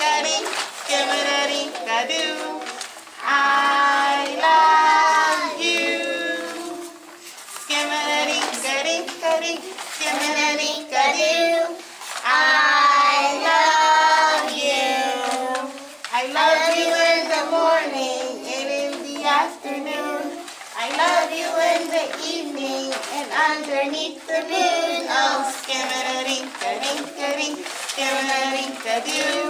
daddy, give dink dink doo I love you. Give me daddy, daddy, Skimmadink dink dink dink doo I love you. I love you in the morning and in the afternoon. I love you in the evening and underneath the moon. Oh, skimmadink dink dink dink doo